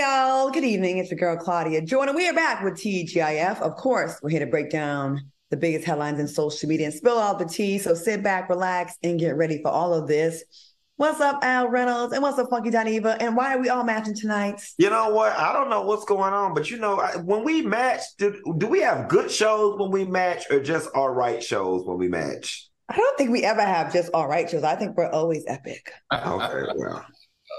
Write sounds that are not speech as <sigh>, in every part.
Hey, y'all. Good evening. It's your girl, Claudia Jordan. We are back with TGIF. Of course, we're here to break down the biggest headlines in social media and spill all the tea. So sit back, relax, and get ready for all of this. What's up, Al Reynolds? And what's up, Funky Dineva? And why are we all matching tonight? You know what? I don't know what's going on, but you know, when we match, do, do we have good shows when we match or just all right shows when we match? I don't think we ever have just all right shows. I think we're always epic. Okay, well.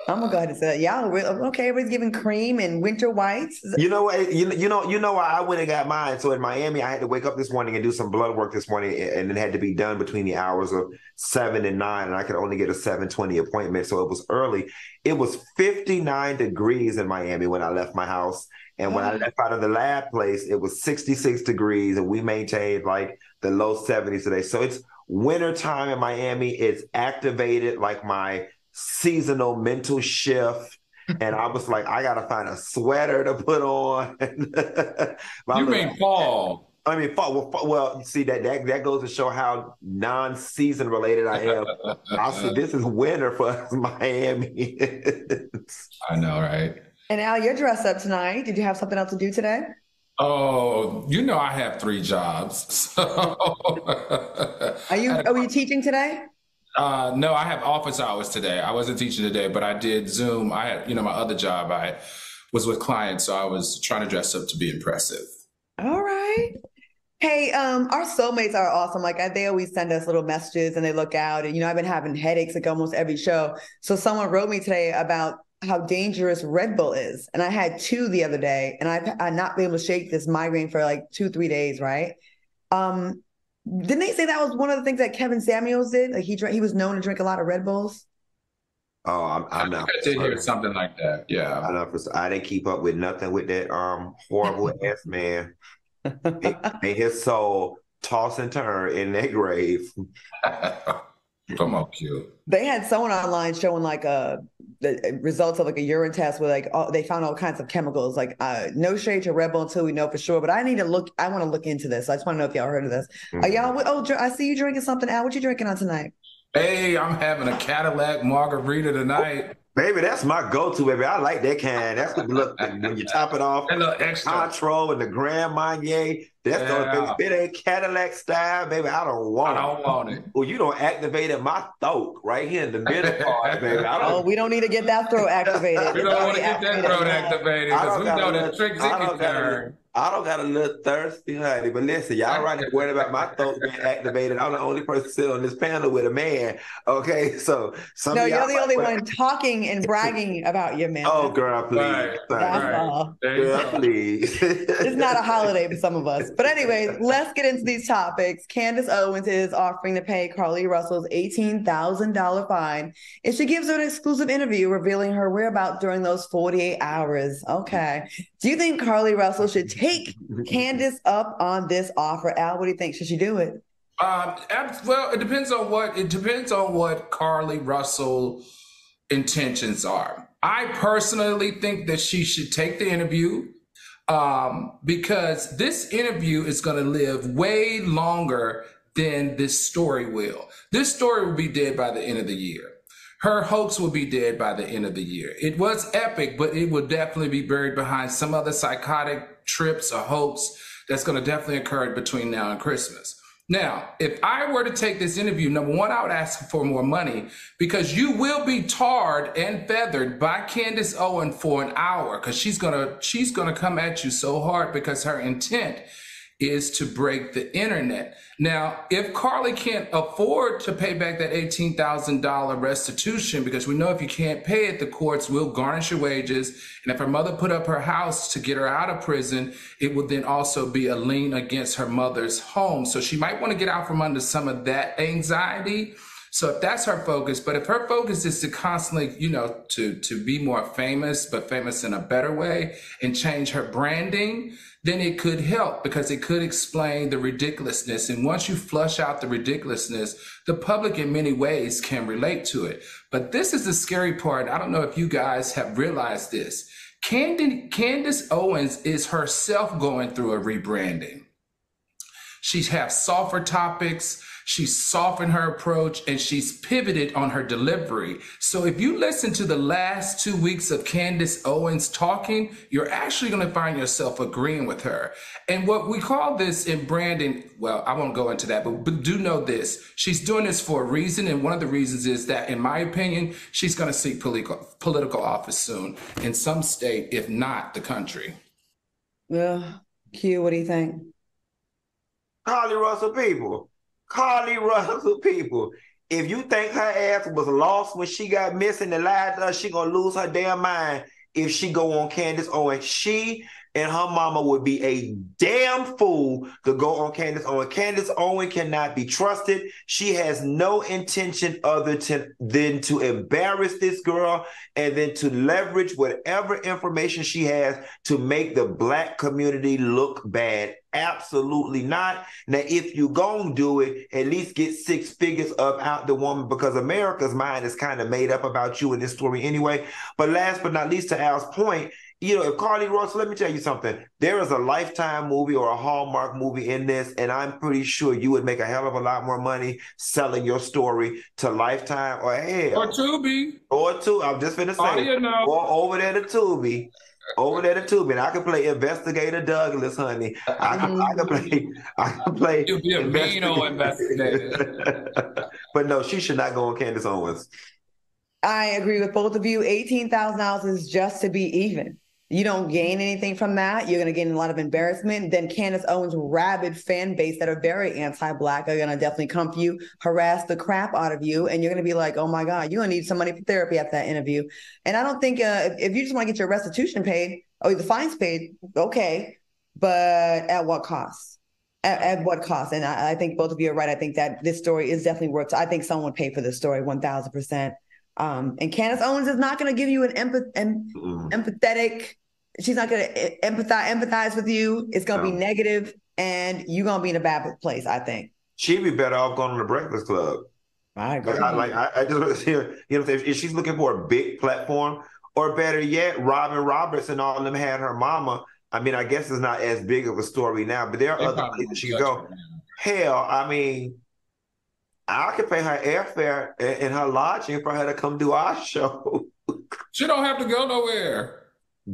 I'm gonna go ahead and say, y'all okay? Everybody's giving cream and winter whites. You know what? Eh, you, you know, you know why I went and got mine. So in Miami, I had to wake up this morning and do some blood work this morning, and it had to be done between the hours of seven and nine, and I could only get a seven twenty appointment, so it was early. It was 59 degrees in Miami when I left my house, and when I left out of the lab place, it was 66 degrees, and we maintained like the low 70s today. So it's winter time in Miami. It's activated like my seasonal mental shift. And I was like, I gotta find a sweater to put on. <laughs> you mean fall? I mean, fall. Well, fall, well, see that, that that goes to show how non-season related I am. I see <laughs> this is winter for <laughs> Miami. I know, right? And Al, you're dressed up tonight. Did you have something else to do today? Oh, you know I have three jobs. So. are you are oh, you teaching today? Uh, no, I have office hours today. I wasn't teaching today, but I did Zoom. I had, you know, my other job, I was with clients, so I was trying to dress up to be impressive. All right. Hey, um, our soulmates are awesome. Like they always send us little messages and they look out. And you know, I've been having headaches like almost every show. So someone wrote me today about how dangerous Red Bull is, and I had two the other day, and I've I not been able to shake this migraine for like two three days. Right. Um, didn't they say that was one of the things that Kevin Samuels did? Like he drank, he was known to drink a lot of Red Bulls. Oh, I'm, I'm not. I did hear something like that. Yeah, I'm not. I didn't keep up with nothing with that um horrible <laughs> ass man. May his soul toss and turn in that grave. <laughs> Come on, cute. They had someone online showing like a uh, the results of like a urine test where like all, they found all kinds of chemicals. Like uh, no shade to Red Bull until we know for sure. But I need to look. I want to look into this. I just want to know if y'all heard of this. Mm-hmm. Are y'all? Oh, I see you drinking something. Al, what you drinking on tonight? Hey, I'm having a Cadillac margarita tonight. Baby, that's my go-to, baby. I like that can. That's what look when you top it off. extra. Cointreau and the Grand Marnier. That's yeah. the baby. It ain't Cadillac style, baby. I don't want I don't it. want it. Well, you don't activate my throat right here in the middle <laughs> part, baby. oh, we don't need to get that throat activated. we don't want to get that throat activated because we know that tricks it can turn. I don't got a little thirsty, honey. But listen, y'all right here worried about my throat being activated. I'm the only person sitting on this panel with a man. Okay, so some no, you're the only one talking and bragging about your man. Oh, girl, please. Right. That's right. Girl, please. it's not a holiday for some of us. But anyways, let's get into these topics. Candace Owens is offering to pay Carlee Russell's $18,000 fine if she gives her an exclusive interview revealing her whereabouts during those 48 hours. Okay. Do you think Carlee Russell should <laughs> take Candace up on this offer? Al, what do you think? Should she do it? Um, well, it depends on what it depends on what Carlee Russell intentions are. I personally think that she should take the interview um, because this interview is going to live way longer than this story will. This story will be dead by the end of the year. Her hoax will be dead by the end of the year. It was epic, but it will definitely be buried behind some other psychotic trips or hoax that's going to definitely occur between now and Christmas. Now, if I were to take this interview, number one, I would ask for more money because you will be tarred and feathered by Candace Owen for an hour because she's gonna she's gonna come at you so hard because her intent is to break the internet. Now, if Carlee can't afford to pay back that $18,000 restitution, because we know if you can't pay it, the courts will garnish your wages. And if her mother put up her house to get her out of prison, it would then also be a lien against her mother's home. So she might want to get out from under some of that anxiety. So if that's her focus, but if her focus is to constantly, you know, to to be more famous, but famous in a better way and change her branding, then it could help because it could explain the ridiculousness. And once you flush out the ridiculousness, the public in many ways can relate to it. But this is the scary part. I don't know if you guys have realized this. Candace Owens is herself going through a rebranding. She has softer topics. She's softened her approach, and she's pivoted on her delivery. So if you listen to the last two weeks of Candace Owens talking, you're actually going to find yourself agreeing with her. And what we call this in branding, well, I won't go into that, but, but do know this. She's doing this for a reason. And one of the reasons is that, in my opinion, she's going to seek political, political office soon in some state, if not the country. Yeah. Q, what do you think? Carlee Russell people. Carlee Russell people. If you think her ass was lost when she got missing and lied to us, she gonna lose her damn mind if she go on Candace Owens. She and her mama would be a damn fool to go on Candace Owen. Candace Owen cannot be trusted. She has no intention other to, than to embarrass this girl and then to leverage whatever information she has to make the black community look bad. Absolutely not. Now, if you gonna do it, at least get six figures up out the woman because America's mind is kind of made up about you in this story anyway. But last but not least, to Al's point, you know, if Carlee Russell, let me tell you something. There is a Lifetime movie or a Hallmark movie in this, and I'm pretty sure you would make a hell of a lot more money selling your story to Lifetime or hell. Or Tubi. Or Tubi. I'm just gonna say. You know. Or over there to Tubi. Over there to Tubi. And I can play Investigator Douglas, honey. I can, I can play. I can play. You'll be a mean old investigator. <laughs> but no, she should not go on Candace Owens. I agree with both of you. Eighteen thousand dollars is just to be even. You don't gain anything from that. You're going to gain a lot of embarrassment. Then Candace Owens' rabid fan base that are very anti-black are going to definitely come for you, harass the crap out of you, and you're going to be like, "Oh my God, you're going to need some money for therapy after that interview." And I don't think uh, if, if you just want to get your restitution paid or the fines paid, okay, but at what cost? At, at what cost? And I, I, think both of you are right. I think that this story is definitely worth. I think someone paid for this story one thousand percent. Um, and Candace Owens is not going to give you an empath- em- empathetic she's not going to empathize empathize with you. It's going to no. be negative, and you're going to be in a bad place. I think she'd be better off going to the Breakfast Club. I agree. Like, I, like, I, I just hear, you know, if, if she's looking for a big platform, or better yet, Robin Roberts and all of them had her mama. I mean, I guess it's not as big of a story now, but there are other places she could go. Hell, I mean, I could pay her airfare and, and her lodging for her to come do our <laughs> show. she don't have to go nowhere.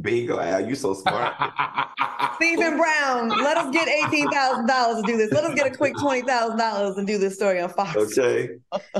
Bingo, Al. You so smart. <laughs> Stephen Brown, let us get eighteen thousand dollars to do this. Let us get a quick twenty thousand dollars and do this story on Fox. Okay. <laughs>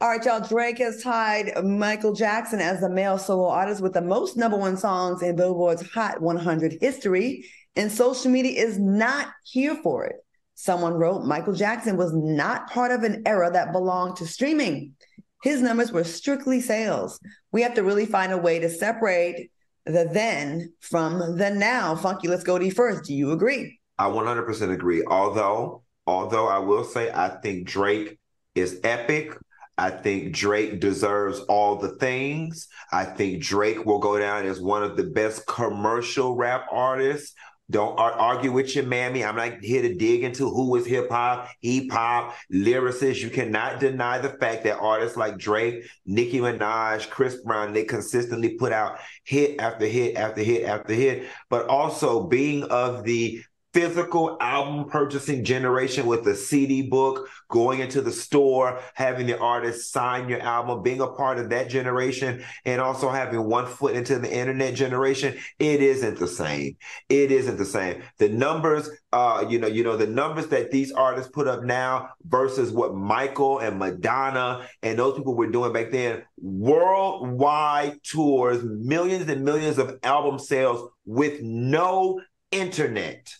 All right, y'all. Drake has tied Michael Jackson as the male solo artist with the most number one songs in Billboard's Hot 100 history, and social media is not here for it. Someone wrote Michael Jackson was not part of an era that belonged to streaming. His numbers were strictly sales. We have to really find a way to separate the then from the now. Funky, let's go to you first. Do you agree? I 100% agree. Although, although I will say, I think Drake is epic. I think Drake deserves all the things. I think Drake will go down as one of the best commercial rap artists don't argue with your mammy. I'm not here to dig into who is hip hop, hip hop, lyricists. You cannot deny the fact that artists like Drake, Nicki Minaj, Chris Brown, they consistently put out hit after hit after hit after hit. But also being of the physical album purchasing generation with a CD book, going into the store, having the artist sign your album, being a part of that generation, and also having one foot into the internet generation, it isn't the same. It isn't the same. The numbers, uh, you know, you know, the numbers that these artists put up now versus what Michael and Madonna and those people were doing back then, worldwide tours, millions and millions of album sales with no internet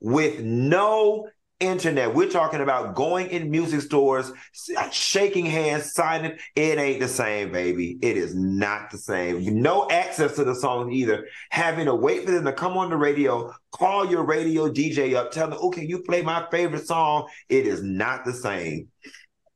with no internet. We're talking about going in music stores, shaking hands, signing. It ain't the same, baby. It is not the same. No access to the songs either. Having to wait for them to come on the radio, call your radio DJ up, tell them, oh, can you play my favorite song? It is not the same.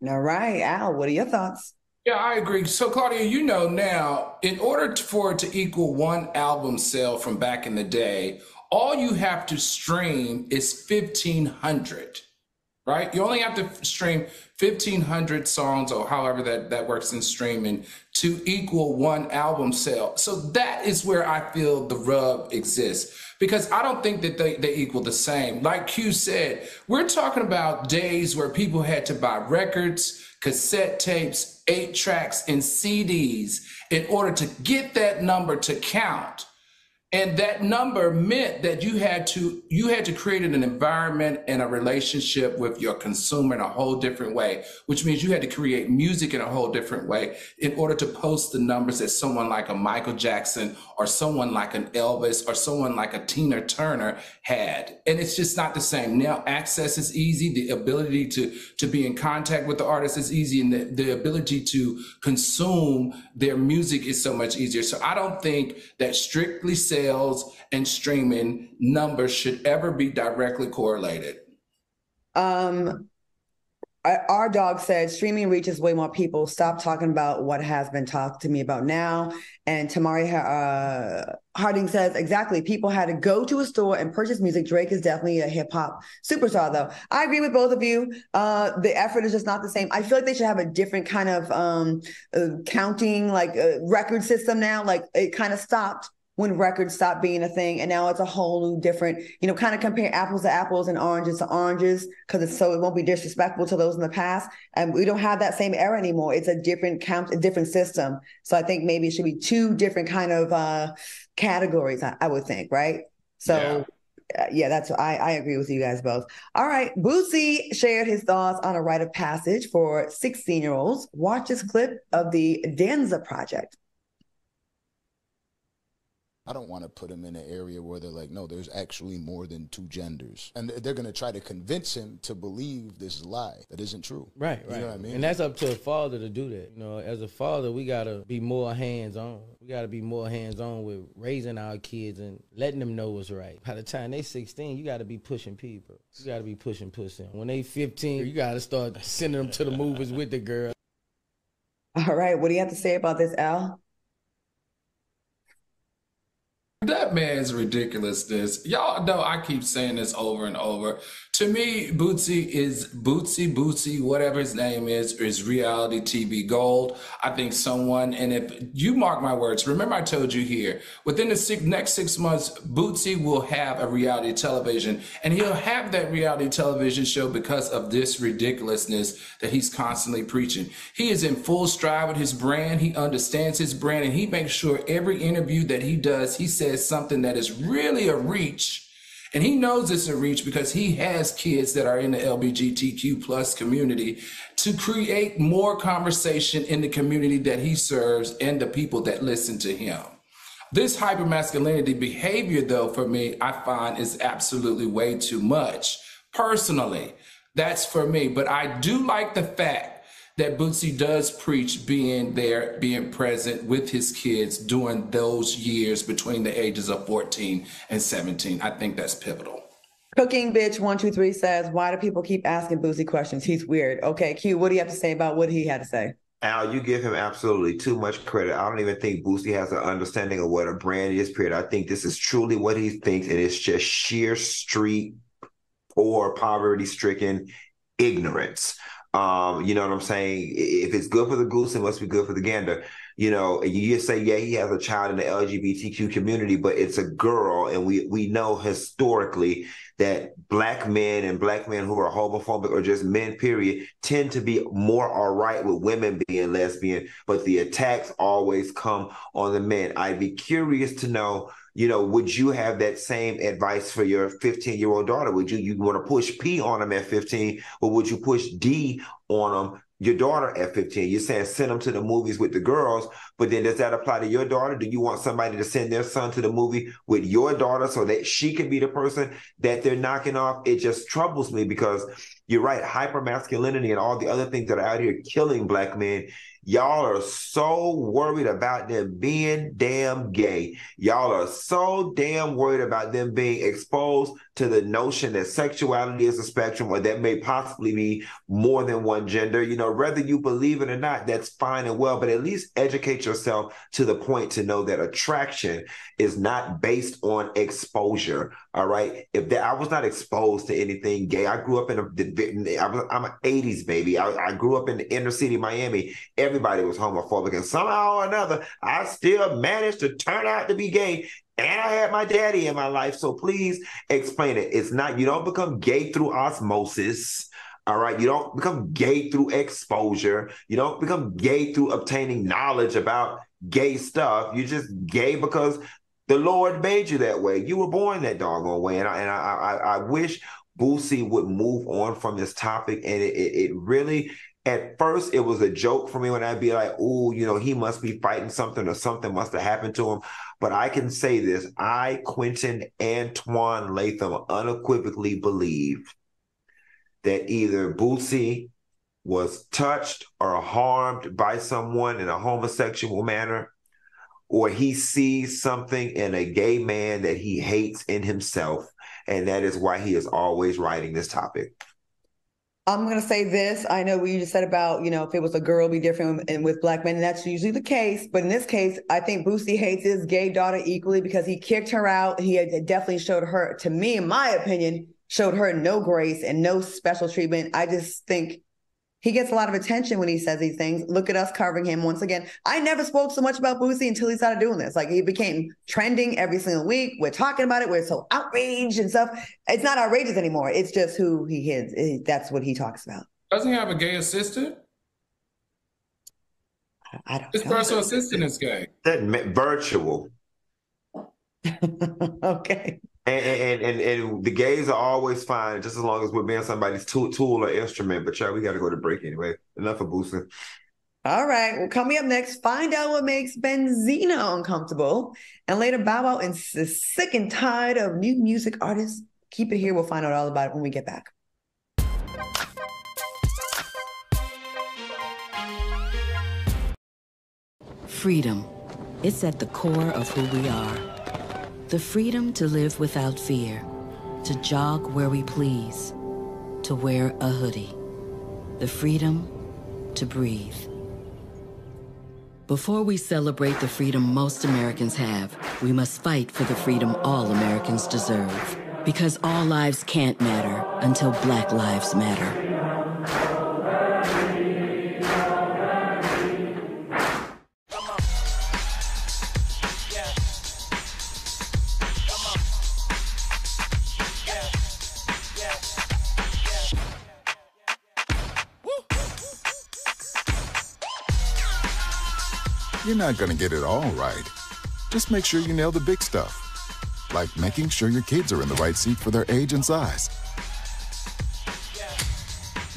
All right, Al, what are your thoughts? Yeah, I agree. So, Claudia, you know now, in order for it to equal one album sale from back in the day, all you have to stream is 1500 right? You only have to stream 1,500 songs or however that, that works in streaming to equal one album sale. So that is where I feel the rub exists because I don't think that they, they equal the same. Like Q said, we're talking about days where people had to buy records, cassette tapes, eight tracks, and CDs in order to get that number to count and that number meant that you had to you had to create an environment and a relationship with your consumer in a whole different way which means you had to create music in a whole different way in order to post the numbers that someone like a michael jackson or someone like an elvis or someone like a tina turner had. And it's just not the same. Now access is easy. The ability to to be in contact with the artist is easy. And the, the ability to consume their music is so much easier. So i don't think that strictly said sales and streaming numbers should ever be directly correlated? Um, our dog said streaming reaches way more people. Stop talking about what has been talked to me about now. And Tamari uh, Harding says exactly. People had to go to a store and purchase music. Drake is definitely a hip hop superstar, though. I agree with both of you. Uh, the effort is just not the same. I feel like they should have a different kind of um, uh, counting, like uh, record system now. Like it kind of stopped when records stopped being a thing and now it's a whole new different you know kind of compare apples to apples and oranges to oranges because it's so it won't be disrespectful to those in the past and we don't have that same era anymore it's a different count a different system so i think maybe it should be two different kind of uh categories i, I would think right so yeah. Uh, yeah, that's I, I agree with you guys both. All right, Boosie shared his thoughts on a rite of passage for 16 year olds. Watch this clip of the Danza Project. I don't want to put him in an area where they're like, no, there's actually more than two genders. And they're going to try to convince him to believe this lie that isn't true. Right, right. You know what I mean? And that's up to a father to do that. You know, as a father, we got to be more hands on. We got to be more hands on with raising our kids and letting them know what's right. By the time they're 16, you got to be pushing people. You got to be pushing pushing. When they 15, you got to start sending them to the movies with the girl. All right. What do you have to say about this, Al? That man's ridiculousness. Y'all know I keep saying this over and over. To me, Bootsy is Bootsy, Bootsy, whatever his name is, is reality TV gold. I think someone, and if you mark my words, remember I told you here, within the six, next six months, Bootsy will have a reality television, and he'll have that reality television show because of this ridiculousness that he's constantly preaching. He is in full stride with his brand. He understands his brand, and he makes sure every interview that he does, he says something that is really a reach and he knows it's a reach because he has kids that are in the LGBTQ plus community to create more conversation in the community that he serves and the people that listen to him. This hypermasculinity behavior, though, for me, I find is absolutely way too much. Personally, that's for me. But I do like the fact that Bootsy does preach being there, being present with his kids during those years between the ages of 14 and 17. I think that's pivotal. Cooking bitch one two three says, "Why do people keep asking Bootsy questions? He's weird." Okay, Q. What do you have to say about what he had to say? Al, you give him absolutely too much credit. I don't even think Bootsy has an understanding of what a brand is. Period. I think this is truly what he thinks, and it's just sheer street or poverty-stricken ignorance. Um, you know what I'm saying? If it's good for the goose, it must be good for the gander. You know, you just say, yeah, he has a child in the LGBTQ community, but it's a girl, and we we know historically that black men and black men who are homophobic or just men, period, tend to be more all right with women being lesbian, but the attacks always come on the men. I'd be curious to know you know, would you have that same advice for your 15 year old daughter? Would you you want to push P on them at 15, or would you push D on them your daughter at 15. You're saying send them to the movies with the girls, but then does that apply to your daughter? Do you want somebody to send their son to the movie with your daughter so that she can be the person that they're knocking off? It just troubles me because you're right, hyper masculinity and all the other things that are out here killing black men. Y'all are so worried about them being damn gay. Y'all are so damn worried about them being exposed to the notion that sexuality is a spectrum or that may possibly be more than one gender. You know, whether you believe it or not, that's fine and well, but at least educate yourself to the point to know that attraction is not based on exposure. All right. If that, I was not exposed to anything gay, I grew up in a, I'm an 80s baby. I, I grew up in the inner city, of Miami. Everybody was homophobic. And somehow or another, I still managed to turn out to be gay and I had my daddy in my life. So please explain it. It's not, you don't become gay through osmosis. All right. You don't become gay through exposure. You don't become gay through obtaining knowledge about gay stuff. You're just gay because the Lord made you that way. You were born that doggone way. And I, and I, I, I wish Boosie would move on from this topic. And it, it, it really, at first, it was a joke for me when I'd be like, oh, you know, he must be fighting something or something must have happened to him. But I can say this I, Quentin Antoine Latham, unequivocally believe that either Boosie was touched or harmed by someone in a homosexual manner, or he sees something in a gay man that he hates in himself. And that is why he is always writing this topic. I'm going to say this. I know what you just said about, you know, if it was a girl, be different and with black men. And that's usually the case. But in this case, I think Boosie hates his gay daughter equally because he kicked her out. He had definitely showed her, to me, in my opinion, showed her no grace and no special treatment. I just think he gets a lot of attention when he says these things. Look at us covering him once again. I never spoke so much about Boosie until he started doing this. Like he became trending every single week. We're talking about it. We're so outraged and stuff. It's not outrageous anymore. It's just who he is. That's what he talks about. Doesn't he have a gay assistant? I don't. His know. personal assistant is gay. That virtual. <laughs> okay. And, and, and and the gays are always fine, just as long as we're being somebody's tool, tool or instrument. But y'all, we got to go to break anyway. Enough of boosting. All right. Well, coming up next, find out what makes Benzino uncomfortable, and later Bow Wow is sick and tired of new music artists. Keep it here. We'll find out all about it when we get back. Freedom. It's at the core of who we are. The freedom to live without fear, to jog where we please, to wear a hoodie. The freedom to breathe. Before we celebrate the freedom most Americans have, we must fight for the freedom all Americans deserve. Because all lives can't matter until Black Lives Matter. Not going to get it all right. Just make sure you nail the big stuff, like making sure your kids are in the right seat for their age and size.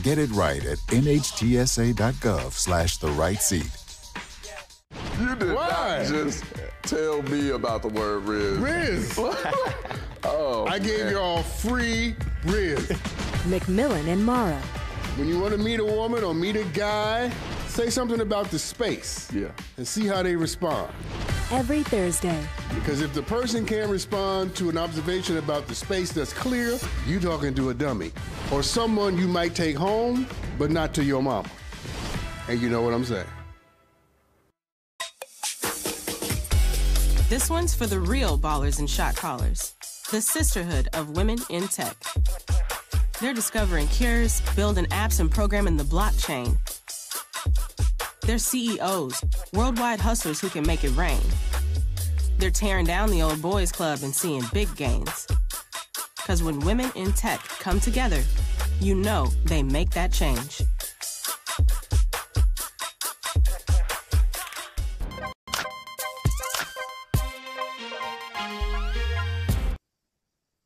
Get it right at nhtsa.gov slash the right seat. You did Why? not just tell me about the word Riz. Riz. <laughs> oh, I gave y'all free Riz. McMillan and Mara. When you want to meet a woman or meet a guy, say something about the space. Yeah. And see how they respond. Every Thursday. Because if the person can't respond to an observation about the space that's clear, you're talking to a dummy. Or someone you might take home, but not to your mama. And you know what I'm saying. This one's for the real ballers and shot callers, the sisterhood of women in tech. They're discovering cures, building apps, and programming the blockchain. They're CEOs, worldwide hustlers who can make it rain. They're tearing down the old boys club and seeing big gains. Because when women in tech come together, you know they make that change.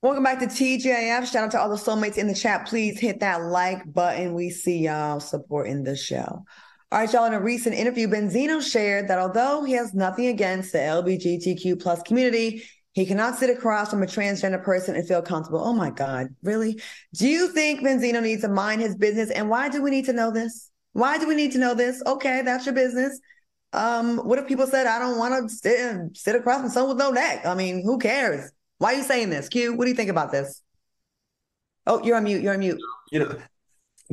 Welcome back to TGIF. Shout out to all the soulmates in the chat. Please hit that like button. We see y'all supporting the show. All right, y'all. In a recent interview, Benzino shared that although he has nothing against the LGBTQ plus community, he cannot sit across from a transgender person and feel comfortable. Oh my God, really? Do you think Benzino needs to mind his business? And why do we need to know this? Why do we need to know this? Okay, that's your business. Um, what if people said, I don't want to sit, sit across from someone with no neck? I mean, who cares? Why are you saying this? Q, what do you think about this? Oh, you're on mute. You're on mute. You know,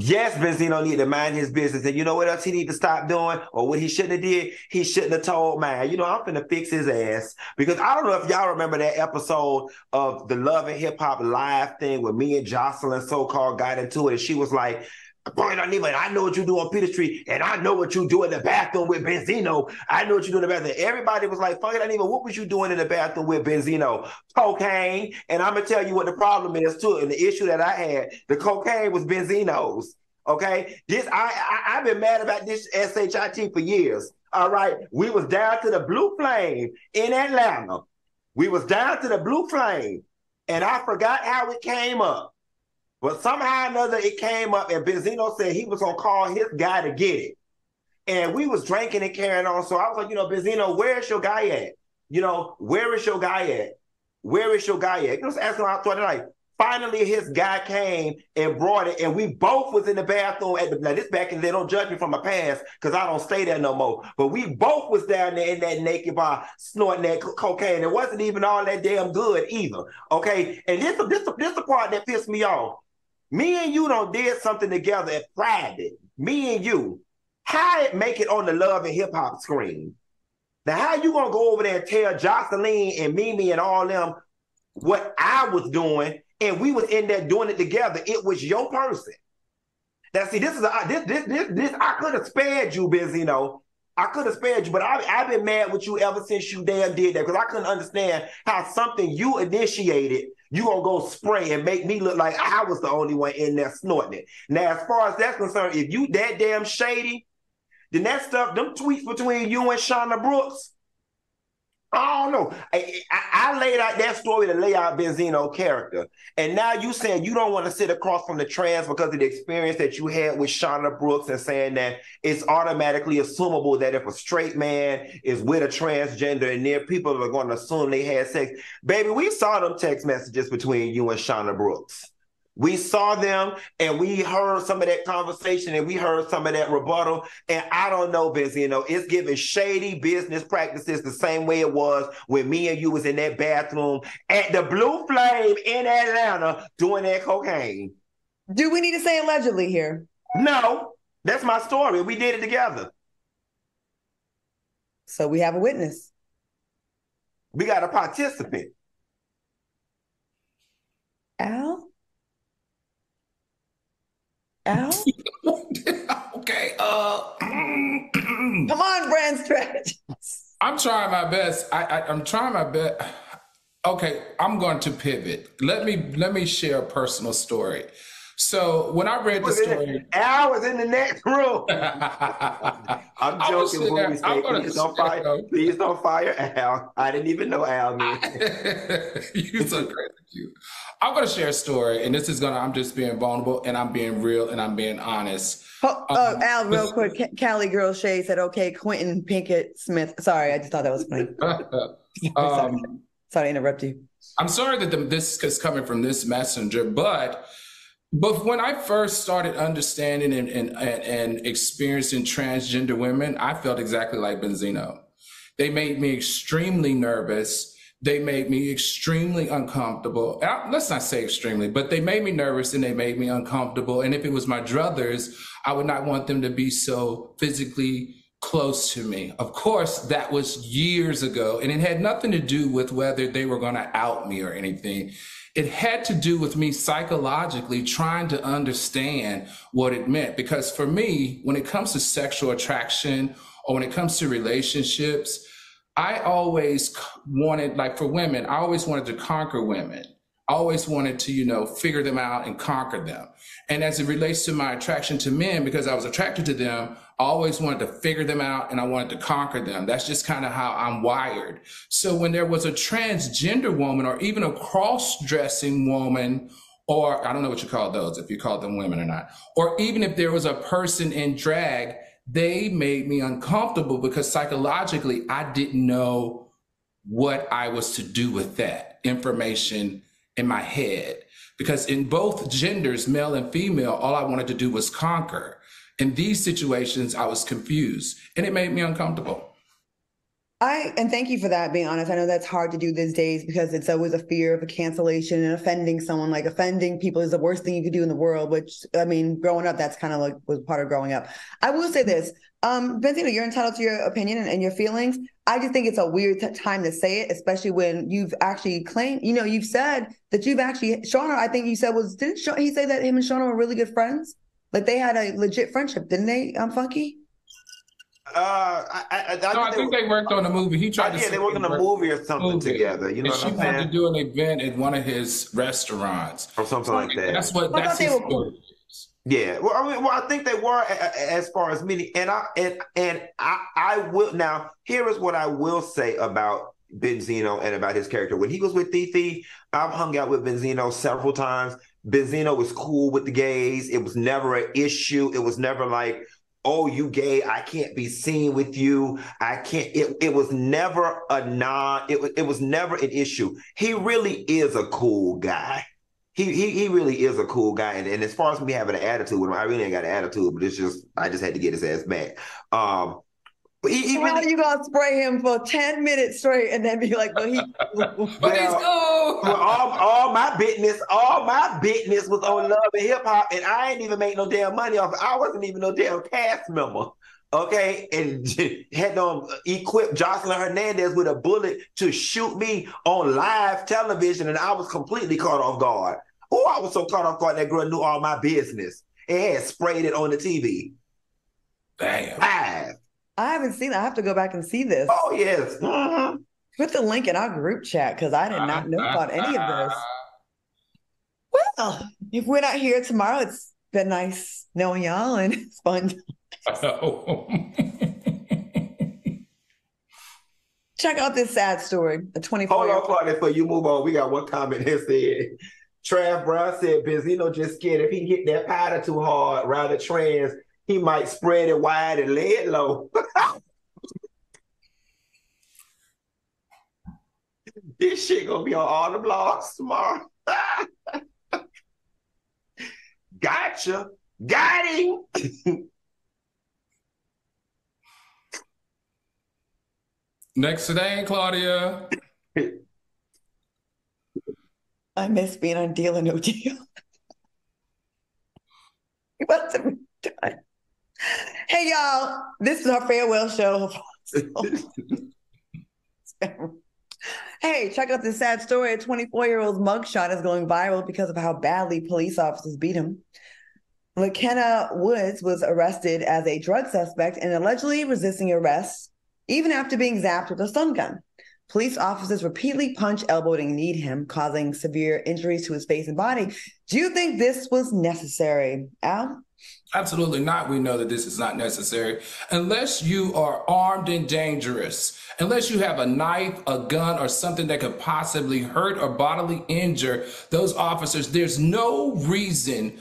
Yes, Benzino need to mind his business. And you know what else he need to stop doing? Or what he shouldn't have did? He shouldn't have told man, you know, I'm finna fix his ass. Because I don't know if y'all remember that episode of the Love and Hip Hop live thing where me and Joseline so-called got into it. And she was like, Boy, I know what you do on Peter Street, and I know what you do in the bathroom with Benzino. I know what you do in the bathroom. Everybody was like, fuck it, even what was you doing in the bathroom with Benzino? Cocaine. And I'm gonna tell you what the problem is too. And the issue that I had, the cocaine was Benzino's. Okay. This I, I I've been mad about this SHIT for years. All right. We was down to the blue flame in Atlanta. We was down to the blue flame, and I forgot how it came up. But somehow or another, it came up, and Benzino said he was gonna call his guy to get it. And we was drinking and carrying on. So I was like, you know, Benzino, where's your guy at? You know, where is your guy at? Where is your guy at? You know, asking out throughout the night. Finally, his guy came and brought it, and we both was in the bathroom at the now this back and they don't judge me from my past because I don't stay there no more. But we both was down there in that naked bar snorting that co- cocaine. It wasn't even all that damn good either. Okay, and this this this the part that pissed me off. Me and you don't did something together at private. Me and you. How it make it on the love and hip hop screen? Now, how you gonna go over there and tell Joseline and Mimi and all them what I was doing, and we was in there doing it together? It was your person. Now, see, this is a, this this this this I could have spared you, Benzino. I could have spared you, but I, I've been mad with you ever since you damn did that because I couldn't understand how something you initiated you gonna go spray and make me look like I was the only one in there snorting it. Now, as far as that's concerned, if you that damn shady, then that stuff, them tweets between you and Shauna Brooks, I don't know. I, I, I, laid out that story to lay out Benzino character. And now you saying you don't want to sit across from the trans because of the experience that you had with Shauna Brooks and saying that it's automatically assumable that if a straight man is with a transgender and there people are going to assume they had sex. Baby, we saw them text messages between you and Shauna Brooks. We saw them and we heard some of that conversation and we heard some of that rebuttal. And I don't know, Busy, you know, it's giving shady business practices the same way it was when me and you was in that bathroom at the Blue Flame in Atlanta doing that cocaine. Do we need to say allegedly here? No, that's my story. We did it together. So we have a witness. We got a participant. Al? Al? <laughs> okay. Uh, <clears throat> Come on, brand strategies. I'm trying my best. I, I I'm trying my best. Okay, I'm going to pivot. Let me let me share a personal story. So when I read the story, Al was in the next room. <laughs> I'm joking. There, I'm please, don't fire, please don't fire Al. I didn't even know Al. <laughs> You're so crazy. I'm going to share a story, and this is going to, I'm just being vulnerable and I'm being real and I'm being honest. Oh, oh um, Al, real quick. Cali Girl Shay said, okay, Quentin Pinkett Smith. Sorry, I just thought that was funny. <laughs> sorry, um, sorry to interrupt you. I'm sorry that the, this is coming from this messenger, but but when I first started understanding and, and, and experiencing transgender women, I felt exactly like Benzino. They made me extremely nervous they made me extremely uncomfortable. Let's not say extremely, but they made me nervous and they made me uncomfortable. And if it was my druthers, I would not want them to be so physically close to me. Of course, that was years ago, and it had nothing to do with whether they were going to out me or anything. It had to do with me psychologically trying to understand what it meant. Because for me, when it comes to sexual attraction or when it comes to relationships, I always wanted, like for women, I always wanted to conquer women. Always wanted to, you know, figure them out and conquer them. And as it relates to my attraction to men, because I was attracted to them, I always wanted to figure them out and I wanted to conquer them. That's just kind of how I'm wired. So when there was a transgender woman or even a cross dressing woman, or I don't know what you call those, if you call them women or not, or even if there was a person in drag they made me uncomfortable because psychologically I didn't know what I was to do with that information in my head. Because in both genders, male and female, all I wanted to do was conquer. In these situations, I was confused and it made me uncomfortable. I and thank you for that. Being honest, I know that's hard to do these days because it's always a fear of a cancellation and offending someone. Like offending people is the worst thing you could do in the world. Which I mean, growing up, that's kind of like was part of growing up. I will say this, um, Benzino, you're entitled to your opinion and, and your feelings. I just think it's a weird t- time to say it, especially when you've actually claimed, you know, you've said that you've actually Shauna. I think you said was didn't Sha- he say that him and Shauna were really good friends? Like they had a legit friendship, didn't they? Um, Funky. Uh, I, I, I, No, I think they worked on a movie. He tried to yeah, say they worked on a movie or something movie. together. You know and what she I'm wanted to do an event at one of his restaurants or something like that. That's what. I That's his were story. Yeah, well, I mean, well, I think they were a- a- as far as many, and I and and I I will now. Here is what I will say about Benzino and about his character. When he was with Fifi, I've hung out with Benzino several times. Benzino was cool with the gays. It was never an issue. It was never like, oh, you gay, I can't be seen with you. I can't. It it was never a non. It was it was never an issue. He really is a cool guy he he he really is a cool guy. And, and as far as me having an attitude with him, I really ain't got an attitude, but it's just I just had to get his ass back. Um but he, he How are you gonna spray him for ten minutes straight and then be like, "Well, he." <laughs> But he's well, cool. all, all my business, all my business was on love and hip hop, and I ain't even make no damn money off. it. I wasn't even no damn cast member. Okay, and <laughs> had to uh, equip Joseline Hernandez with a bullet to shoot me on live television, and I was completely caught off guard. Oh, I was so caught off guard that girl knew all my business and had sprayed it on the TV. Damn. Live. I haven't seen. it. I have to go back and see this. Oh yes. Mhm. Put the link in our group chat because I did not know about any of this. Well, if we're not here tomorrow, it's been nice knowing y'all and <laughs> it's fun. <laughs> Check out this sad story. A 24 Hold on, Claudia, before you move on. We got one comment that said, Trav Brown said Benzino just scared if he hit that powder too hard, rather trans, he might spread it wide and lay it low. <laughs> this shit gonna be on all the blogs tomorrow. <laughs> gotcha. Got him. <laughs> Next today, Claudia. I miss being on Deal or No Deal. What's it done? Hey y'all, this is our farewell show. <laughs> hey, check out this sad story. A 24 year old's mugshot is going viral because of how badly police officers beat him. Le'Keian Woods was arrested as a drug suspect and allegedly resisting arrest, even after being zapped with a stun gun. Police officers repeatedly punched, elbowed, and kneed him, causing severe injuries to his face and body. Do you think this was necessary, Al? Absolutely not. We know that this is not necessary unless you are armed and dangerous. Unless you have a knife, a gun, or something that could possibly hurt or bodily injure those officers, there's no reason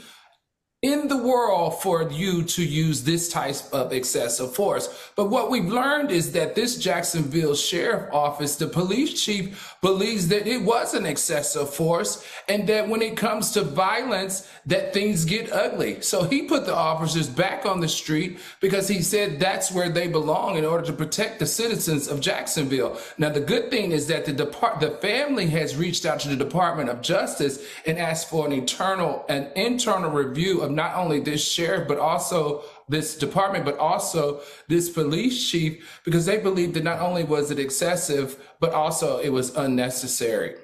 in the world for you to use this type of excessive force. But what we've learned is that this Jacksonville Sheriff Office, the police chief, believes that it was an excessive force and that when it comes to violence, that things get ugly. So he put the officers back on the street because he said that's where they belong in order to protect the citizens of Jacksonville. Now, the good thing is that the depart the family has reached out to the Department of Justice and asked for an internal an internal review of not only this sheriff but also this department, but also this police chief, because they believe that not only was it excessive, but also it was unnecessary.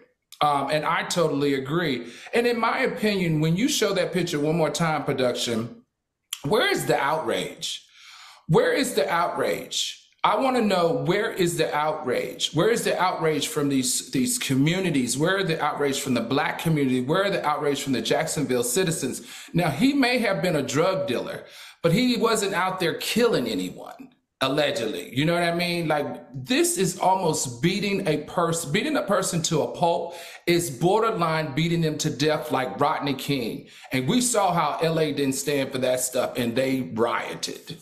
Um, and I totally agree. And in my opinion, when you show that picture one more time, production, where is the outrage? Where is the outrage? I want to know where is the outrage? Where is the outrage from these these communities? Where are the outrage from the black community? Where are the outrage from the Jacksonville citizens? Now he may have been a drug dealer, but he wasn't out there killing anyone allegedly. You know what I mean? Like this is almost beating a person, beating a person to a pulp is borderline beating them to death like Rodney King. And we saw how LA didn't stand for that stuff and they rioted.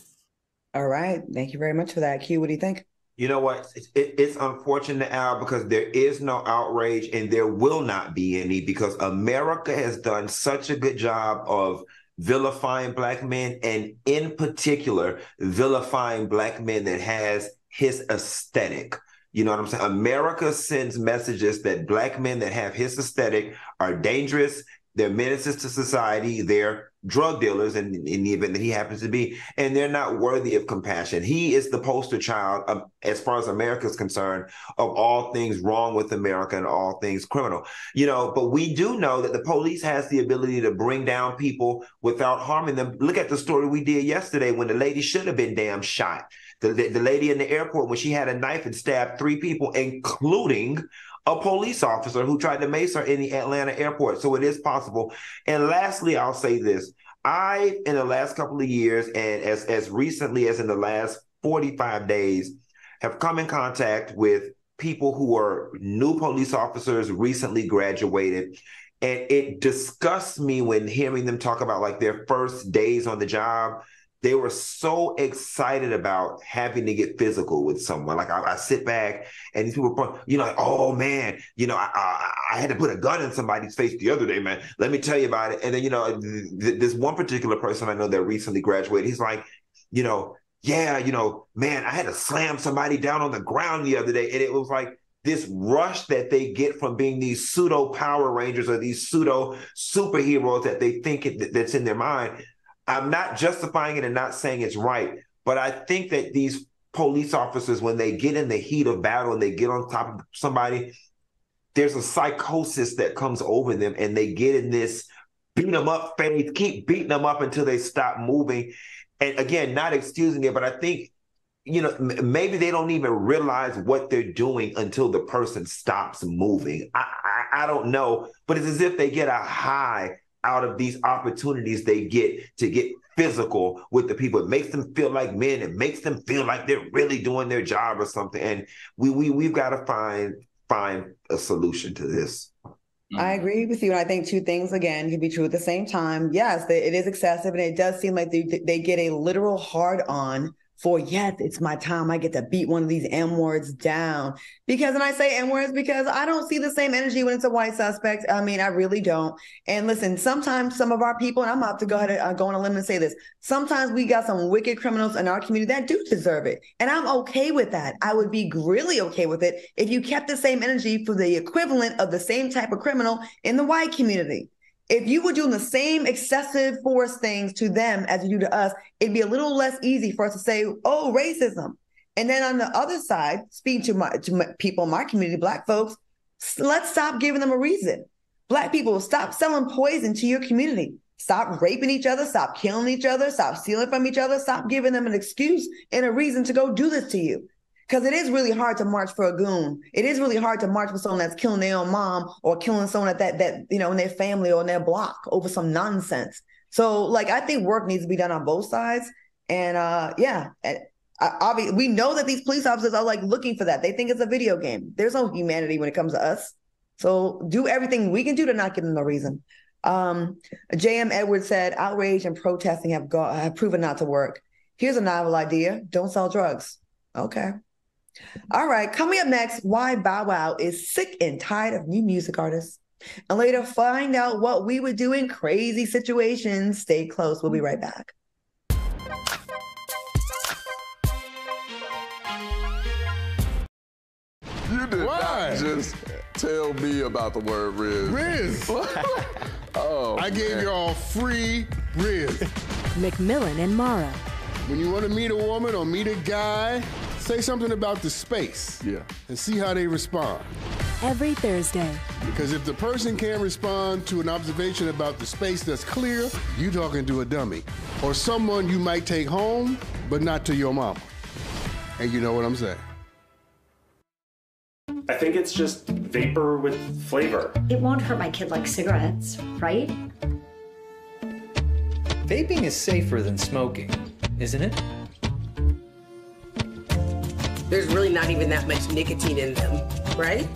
All right. Thank you very much for that. Q, what do you think? You know what? It, it, it's unfortunate, Al, because there is no outrage and there will not be any because America has done such a good job of vilifying black men and in particular vilifying black men that has his aesthetic You know what I'm saying? America sends messages that black men that have his aesthetic are dangerous, they're menaces to society, they're drug dealers in, in the event that he happens to be, and they're not worthy of compassion. He is the poster child, of, as far as America is concerned, of all things wrong with America and all things criminal. You know, but we do know that the police has the ability to bring down people without harming them. Look at the story we did yesterday when the lady should have been damn shot. The, the, the lady in the airport when she had a knife and stabbed three people, including a police officer who tried to mace her in the Atlanta airport. So it is possible. And lastly, I'll say this. I, in the last couple of years, and as, as recently as in the last 45 days, have come in contact with people who are new police officers, recently graduated. And it disgusts me when hearing them talk about like their first days on the job they were so excited about having to get physical with someone. Like I, I sit back and these people, you know, like, oh man, you know, I, I, I, had to put a gun in somebody's face the other day, man. Let me tell you about it. And then, you know, th- this one particular person I know that recently graduated, he's like, you know, yeah, you know, man, I had to slam somebody down on the ground the other day. And it was like, this rush that they get from being these pseudo Power Rangers or these pseudo superheroes that they think that's in their mind I'm not justifying it and not saying it's right, but I think that these police officers, when they get in the heat of battle and they get on top of somebody, there's a psychosis that comes over them and they get in this beat them up phase, keep beating them up until they stop moving. And again, not excusing it, but I think, you know, maybe they don't even realize what they're doing until the person stops moving. I, I, I don't know, but it's as if they get a high out of these opportunities they get to get physical with the people. It makes them feel like men. It makes them feel like they're really doing their job or something. And we we we've got to find find a solution to this. I agree with you. And I think two things again can be true at the same time. Yes, it is excessive, and it does seem like they they get a literal hard on for yes, it's my time. I get to beat one of these M words down. Because, and I say M words because I don't see the same energy when it's a white suspect. I mean, I really don't. And listen, sometimes some of our people, and I'm about to go ahead and uh, go on a limb and say this, sometimes we got some wicked criminals in our community that do deserve it. And I'm okay with that. I would be really okay with it if you kept the same energy for the equivalent of the same type of criminal in the white community if you were doing the same excessive force things to them as you do to us, it'd be a little less easy for us to say, "Oh, racism." And then on the other side, speaking to my to my people in my community, Black folks, let's stop giving them a reason. Black people, stop selling poison to your community. Stop raping each other. Stop killing each other. Stop stealing from each other. Stop giving them an excuse and a reason to go do this to you because it is really hard to march for a goon. It is really hard to march for someone that's killing their own mom or killing someone at that that you know in their family or in their block over some nonsense. So like I think work needs to be done on both sides. And uh yeah, obviously we know that these police officers are like looking for that. They think it's a video game. There's no humanity when it comes to us. So do everything we can do to not give them a reason. Um, J.M. Edwards said, outrage and protesting have, go- have proven not to work. Here's a novel idea: don't sell drugs. Okay. All right, coming up next, why Bow Wow is sick and tired of new music artists. And later, find out what we would do in crazy situations. Stay close. We'll be right back. You did Why? not just tell me about the word Riz. Riz. <laughs> oh, I gave y'all free Riz. McMillan and Mara. When you want to meet a woman or meet a guy, say something about the space. Yeah. And see how they respond. Every Thursday. Because if the person can't respond to an observation about the space that's clear, You're talking to a dummy. Or someone you might take home, but not to your mama. And you know what I'm saying. I think it's just vapor with flavor. It won't hurt my kid like cigarettes, right? Vaping is safer than smoking, isn't it? There's really not even that much nicotine in them, right?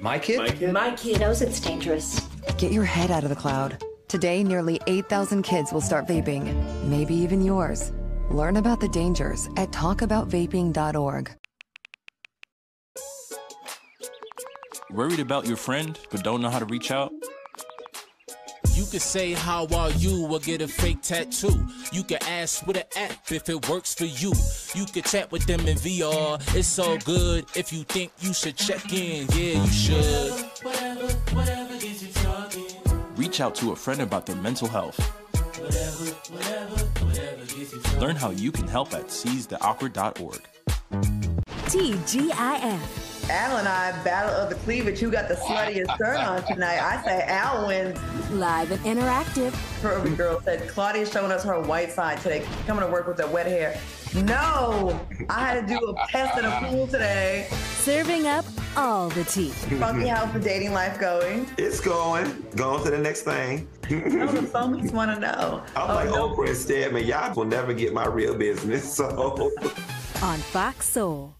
My kid? My kid? My kid knows it's dangerous. Get your head out of the cloud. Today, nearly 8,000 kids will start vaping, maybe even yours. Learn about the dangers at talkaboutvaping.org. Worried about your friend but don't know how to reach out? You can say how are you or get a fake tattoo. You can ask with an app if it works for you. You can chat with them in VR. It's so good. If you think you should check in, yeah, you should. Whatever, whatever gets you talking. Reach out to a friend about their mental health. Whatever, whatever, whatever gets you talking. Learn how you can help at seizetheawkward.org. TGIF. Al and I, Battle of the Cleavage. Who got the sluttiest shirt on tonight? I say Al wins. Live and interactive. Curvy girl said Claudia's showing us her white side today. Coming to work with the wet hair. No, I had to do a test in a pool today. Serving up all the tea. Funky, how's the dating life going? It's going. Going to the next thing. no, the <laughs> phonies want to know. I'm Oh, like no. Oprah and Stedman. Y'all will never get my real business. <laughs> So On Fox Soul.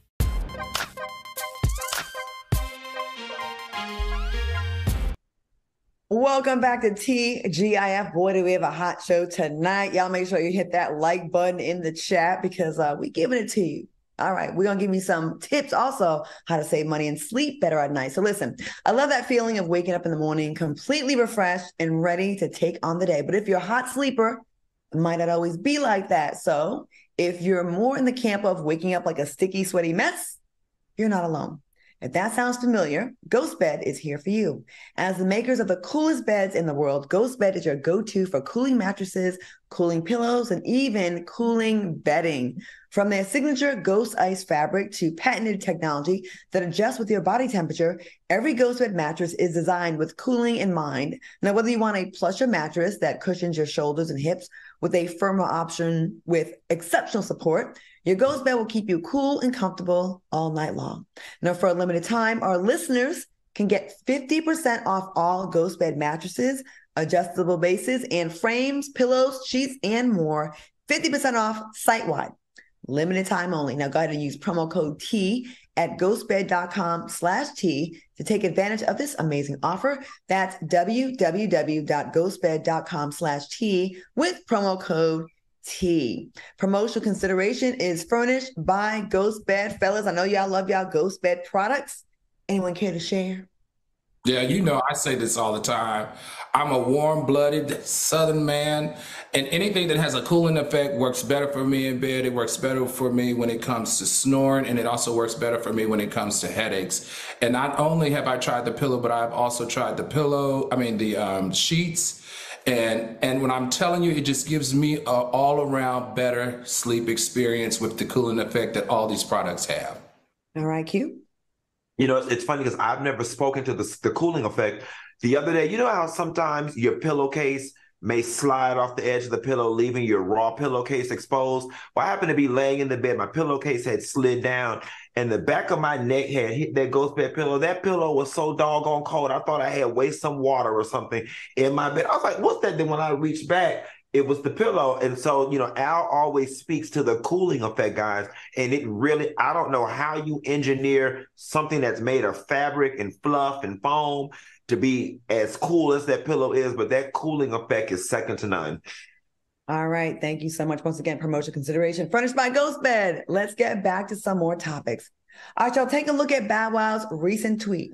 Welcome back to TGIF. Boy, do we have a hot show tonight. Y'all make sure you hit that like button in the chat because uh, we giving it to you. All right, we're gonna give you some tips also how to save money and sleep better at night. So listen, I love that feeling of waking up in the morning completely refreshed and ready to take on the day. But if you're a hot sleeper, it might not always be like that. So if you're more in the camp of waking up like a sticky, sweaty mess, you're not alone. If that sounds familiar, Ghost Bed is here for you. As the makers of the coolest beds in the world, Ghost Bed is your go to for cooling mattresses, cooling pillows, and even cooling bedding. From their signature Ghost Ice fabric to patented technology that adjusts with your body temperature, every Ghost Bed mattress is designed with cooling in mind. Now, whether you want a plusher mattress that cushions your shoulders and hips with a firmer option with exceptional support, your Ghost Bed will keep you cool and comfortable all night long. Now, for a limited time, our listeners can get 50% off all Ghost Bed mattresses, adjustable bases, and frames, pillows, sheets, and more. 50% off site wide. Limited time only. Now go ahead and use promo code T at ghostbed.com slash T to take advantage of this amazing offer. That's www.ghostbed.com slash T with promo code T. Promotional consideration is furnished by Ghost Bed. Fellas, I know y'all love y'all Ghost Bed products. Anyone care to share? Yeah, you know, I say this all the time. I'm a warm blooded Southern man, and anything that has a cooling effect works better for me in bed. It works better for me when it comes to snoring, and it also works better for me when it comes to headaches. And not only have I tried the pillow, but I've also tried the pillow, I mean, the um, sheets. And and when I'm telling you, it just gives me a all around better sleep experience with the cooling effect that all these products have. All right, Q. You know, it's, it's funny because I've never spoken to the, the cooling effect. The other day, you know how sometimes your pillowcase may slide off the edge of the pillow, leaving your raw pillowcase exposed? Well, I happened to be laying in the bed. My pillowcase had slid down, and the back of my neck had hit that ghost bed pillow. That pillow was so doggone cold. I thought I had wasted some water or something in my bed. I was like, what's that? Then when I reached back, it was the pillow. And so, you know, Al always speaks to the cooling effect, guys. And it really, I don't know how you engineer something that's made of fabric and fluff and foam to be as cool as that pillow is, but that cooling effect is second to none. All right. Thank you so much. Once again, promotion consideration furnished by Ghost Bed. Let's get back to some more topics. All right, y'all, take a look at Bow Wow's recent tweet.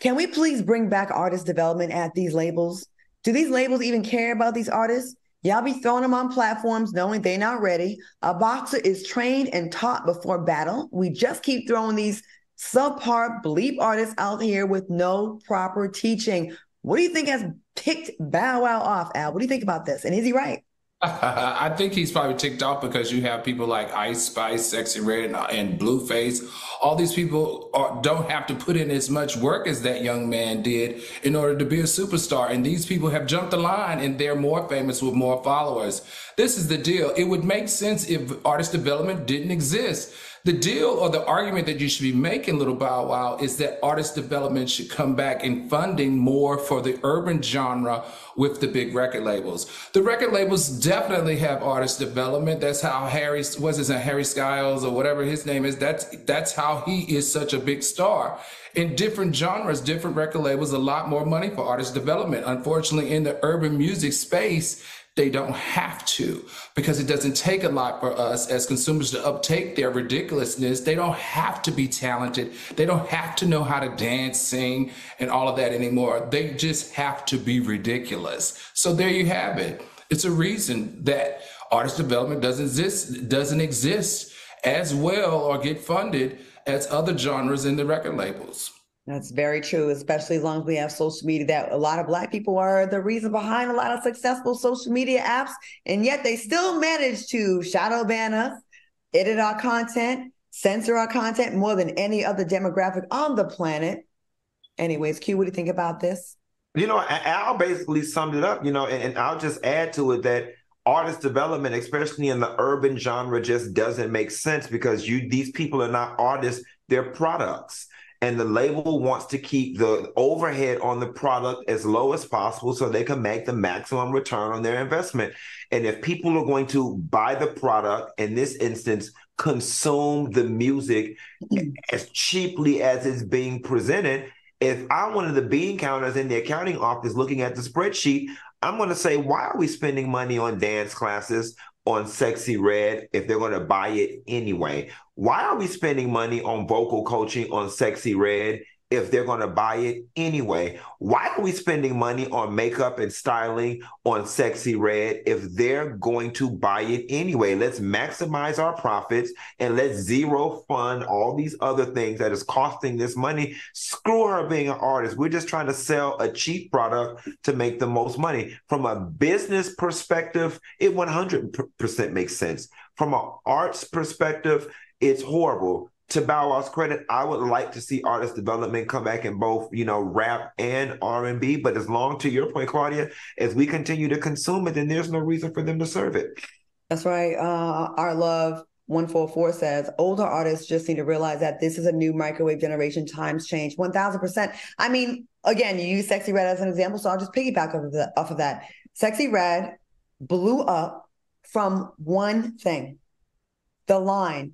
Can we please bring back artist development at these labels? Do these labels even care about these artists? Y'all be throwing them on platforms knowing they're not ready. A boxer is trained and taught before battle. We just keep throwing these subpar bleep artists out here with no proper teaching. What do you think has ticked Bow Wow off, Al? What do you think about this? And is he right? <laughs> I think he's probably ticked off because you have people like Ice Spice, Sexyy Red, and, uh, and Blueface. All these people are, don't have to put in as much work as that young man did in order to be a superstar. And these people have jumped the line and they're more famous with more followers. This is the deal. It would make sense if artist development didn't exist. The deal or the argument that you should be making, Little Bow Wow, is that artist development should come back in funding more for the urban genre with the big record labels. The record labels definitely have artist development. That's how Harry was his name, Harry Styles or whatever his name is. That's that's how he is such a big star. In different genres, different record labels, a lot more money for artist development. Unfortunately, in the urban music space, they don't have to because it doesn't take a lot for us as consumers to uptake their ridiculousness. They don't have to be talented. They don't have to know how to dance, sing, and all of that anymore. They just have to be ridiculous. So there you have it. It's a reason that artist development doesn't exist doesn't exist as well or get funded as other genres in the record labels. That's very true, especially as long as we have social media. That a lot of Black people are the reason behind a lot of successful social media apps, and yet they still manage to shadow ban us, edit our content, censor our content more than any other demographic on the planet. Anyways, Q, what do you think about this? You know, Al basically summed it up, you know, and, and I'll just add to it that artist development, especially in the urban genre, just doesn't make sense because you these people are not artists, they're products and the label wants to keep the overhead on the product as low as possible so they can make the maximum return on their investment. And if people are going to buy the product, in this instance, consume the music as cheaply as it's being presented, if I'm one of the bean counters in the accounting office looking at the spreadsheet, I'm going to say, why are we spending money on dance classes, on Sexyy Red if they're going to buy it anyway? Why are we spending money on vocal coaching on Sexyy Red if they're going to buy it anyway? Why are we spending money on makeup and styling on Sexyy Red if they're going to buy it anyway? Let's maximize our profits and let's zero fund all these other things that is costing this money. Screw her being an artist. We're just trying to sell a cheap product to make the most money. From a business perspective, it 100% makes sense. From an arts perspective, it's horrible to Bow Wow's credit, I would like to see artist development come back in both, you know, rap and R and B. But as long to your point, Claudia, as we continue to consume it, then there's no reason for them to serve it. That's right. Uh, our love. 144 says older artists just need to realize that this is a new microwave generation. Times change 1000%. I mean, again, you use Sexyy Red as an example, so I'll just piggyback off of, the, off of that. Sexyy Red blew up from one thing the line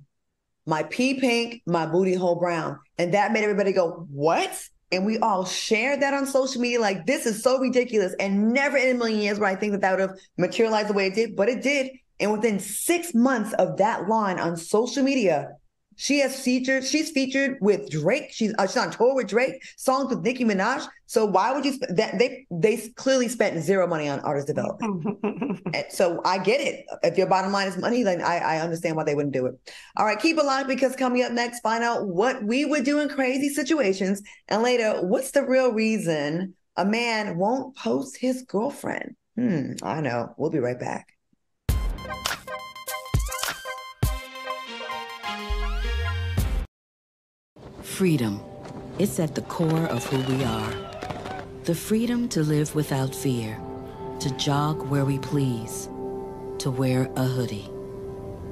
my pee pink, my booty hole brown. And that made everybody go, what? And we all shared that on social media. Like, this is so ridiculous. And never in a million years would I think that that would have materialized the way it did, but it did. And within six months of that line on social media, she has featured. She's featured with Drake. She's uh, she's on tour with Drake. Songs with Nicki Minaj. So why would you? Sp- that they they clearly spent zero money on artist development. <laughs> so I get it. If your bottom line is money, then I, I understand why they wouldn't do it. All right, keep it locked because coming up next, find out what we would do in crazy situations, and later, what's the real reason a man won't post his girlfriend? Hmm, I know. We'll be right back. Freedom. It's at the core of who we are. The freedom to live without fear, to jog where we please, to wear a hoodie.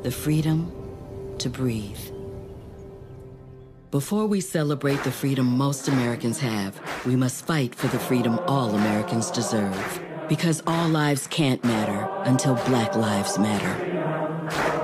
The freedom to breathe. Before we celebrate the freedom most Americans have, we must fight for the freedom all Americans deserve. Because all lives can't matter until Black Lives Matter.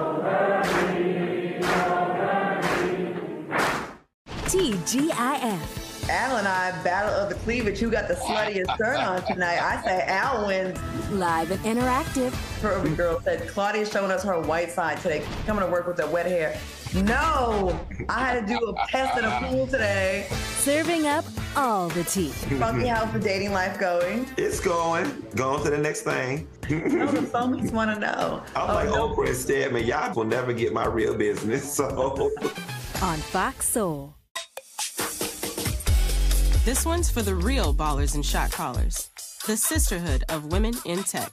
TGIF. Al and I battle of the cleavage. Who got the sluttiest shirt on tonight? I say Al wins. Live and interactive. Curvy girl said Claudia's showing us her white side today. Coming to work with that wet hair. No, I had to do a test in a pool today. Serving up all the tea. Funky, how's the dating life going? It's going. Going to the next thing. no, the <laughs> phonies want to know. I'm Oh, like no. Oprah and Stedman. Y'all will never get my real business. <laughs> So On Fox Soul. This one's for the real ballers and shot callers, the sisterhood of women in tech.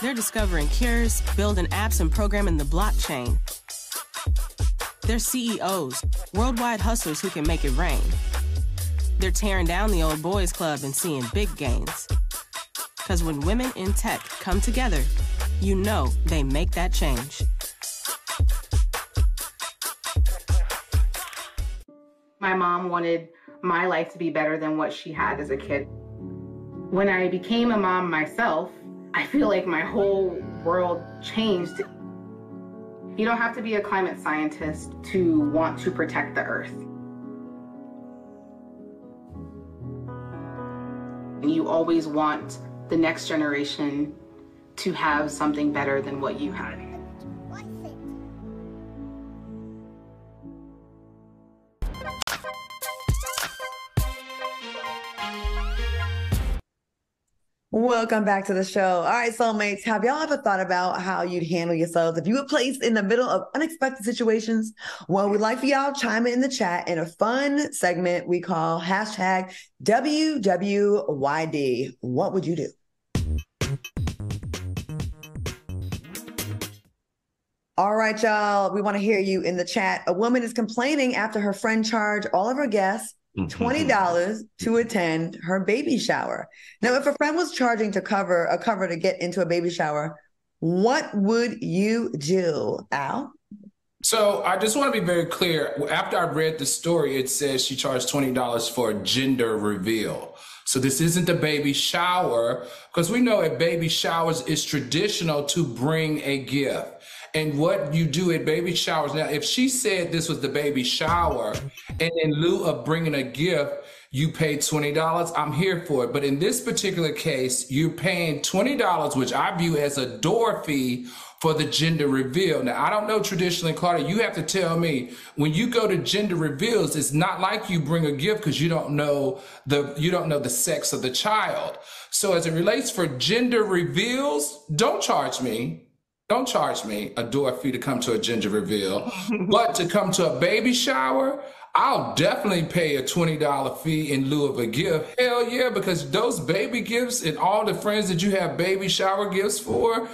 They're discovering cures, building apps, and programming the blockchain. They're CEOs, worldwide hustlers who can make it rain. They're tearing down the old boys club and seeing big gains. Because when women in tech come together, you know they make that change. My mom wanted my life to be better than what she had as a kid. When I became a mom myself, I feel like my whole world changed. You don't have to be a climate scientist to want to protect the earth. You always want the next generation to have something better than what you had. Welcome back to the show. All right, soulmates, have y'all ever thought about how you'd handle yourselves if you were placed in the middle of unexpected situations? Well, we'd like for y'all chime in the chat in a fun segment we call hashtag WWYD. What would you do? All right, y'all. We want to hear you in the chat. A woman is complaining after her friend charged all of her guests Mm-hmm. twenty dollars to attend her baby shower. Now, if a friend was charging to cover a cover to get into a baby shower, what would you do, Al? So I just want to be very clear. After I read the story, it says she charged twenty dollars for a gender reveal. So this isn't the baby shower because we know at baby showers it's traditional to bring a gift and what you do at baby showers. Now, if she said this was the baby shower, and in lieu of bringing a gift, you paid $20, I'm here for it. But in this particular case, you're paying $20, which I view as a door fee for the gender reveal. Now, I don't know traditionally, Claudia, you have to tell me when you go to gender reveals, it's not like you bring a gift because you don't know the you don't know the sex of the child. So as it relates for gender reveals, don't charge me don't charge me a door fee to come to a gender reveal, but to come to a baby shower, I'll definitely pay a $20 fee in lieu of a gift. Hell yeah, because those baby gifts and all the friends that you have baby shower gifts for,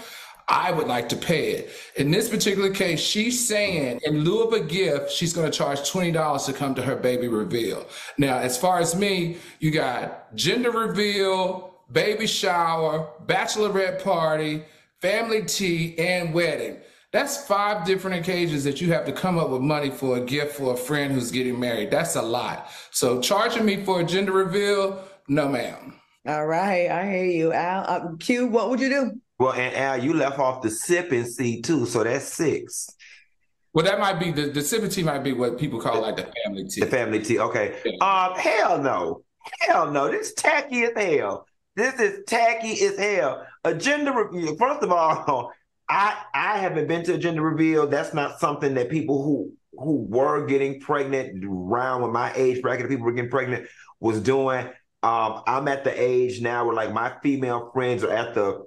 I would like to pay it. In this particular case, she's saying in lieu of a gift, she's going to charge $20 to come to her baby reveal. Now, as far as me, you got gender reveal, baby shower, bachelorette party, family tea, and wedding. That's five different occasions that you have to come up with money for a gift for a friend who's getting married. That's a lot. So charging me for a gender reveal, no, ma'am. All right, I hear you, Al. Uh, Q, what would you do? Well, and Al, you left off the sipping seat too, so that's six. Well, that might be the the sipping tea might be what people call like the family tea. The family tea. Okay. Um, hell no, hell no. This tacky as hell. This is tacky as hell. A gender reveal. First of all, <laughs> I I haven't been to a gender reveal. That's not something that people who who were getting pregnant around when my age bracket of people were getting pregnant was doing. Um, I'm at the age now where like my female friends are at the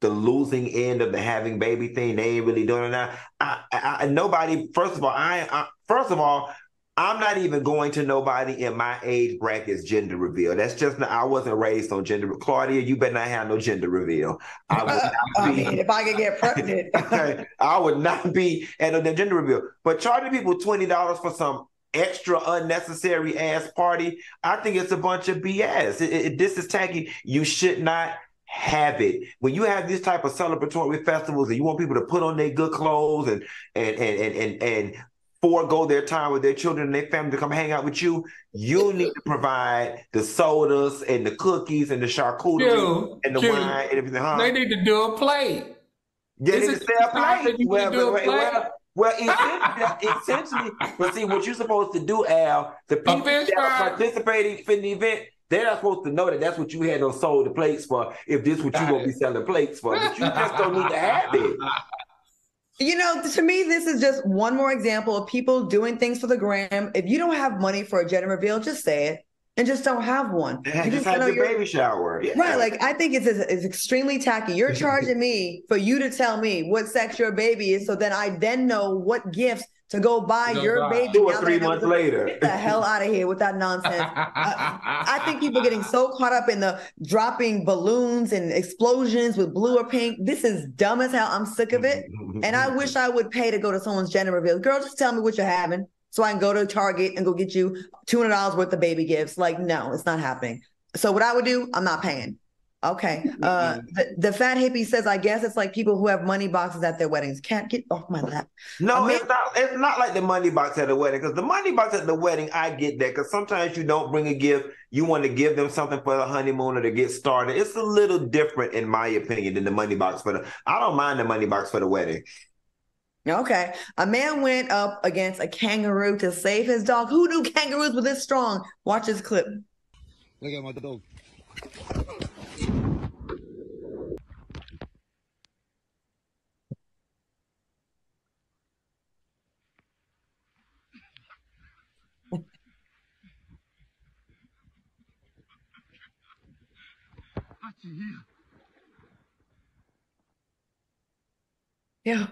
the losing end of the having baby thing. They ain't really doing it now. I, I, I nobody. First of all, I, I first of all, I'm not even going to nobody in my age bracket's gender reveal. That's just not, I wasn't raised on gender. Claudia, you better not have no gender reveal. I would not <laughs> be. I mean, if I could get pregnant, <laughs> I would not be at a gender reveal. But charging people twenty dollars for some extra unnecessary ass party, I think it's a bunch of BS. It, it, this is tacky. You should not have it. When you have this type of celebratory festivals and you want people to put on their good clothes and and and and and, and forego their time with their children and their family to come hang out with you, you need to provide the sodas and the cookies and the charcuterie and the wine and everything. Huh? They need to do a play. Yeah, they need to sell play. Well, well, well, well, <laughs> essentially, essentially, but see what you're supposed to do, Al. The people that are participating in the event, they're not supposed to know that that's what you had on sold the plates for. If this what you gonna be selling plates for, but you just don't need to have it. <laughs> You know, to me, this is just one more example of people doing things for the gram. If you don't have money for a gender reveal, just say it and just don't have one. Yeah, you just, just have your baby shower. Yeah. Right. Like, I think it's, it's extremely tacky. You're <laughs> charging me for you to tell me what sex your baby is. So then I then know what gifts to go buy go your buy. baby. Two or three months later. Get the hell out of here with that nonsense. uh, I think people getting so caught up in the dropping balloons and explosions with blue or pink. This is dumb as hell. I'm sick of it. and I wish I would pay to go to someone's gender reveal. Girl, just tell me what you're having so I can go to Target and go get you $200 worth of baby gifts. Like, no, it's not happening. So what I would do, I'm not paying. Okay. <laughs> Uh, the, the, fat hippie says, I guess it's like people who have money boxes at their weddings. Can't get off my lap. No, it's not. It's not like the money box at the wedding because the money box at the wedding, I get that because sometimes you don't bring a gift. You want to give them something for the honeymoon or to get started. It's a little different, in my opinion, than the money box for the. I don't mind the money box for the wedding. Okay. A man went up against a kangaroo to save his dog. Who knew kangaroos were this strong? Watch this clip. Look at my dog. Yeah.